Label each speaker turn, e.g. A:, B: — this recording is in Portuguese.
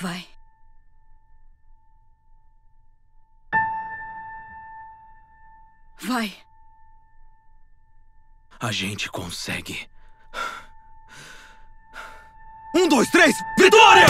A: Vai. Vai.
B: A gente consegue. Um, dois, três, vitória!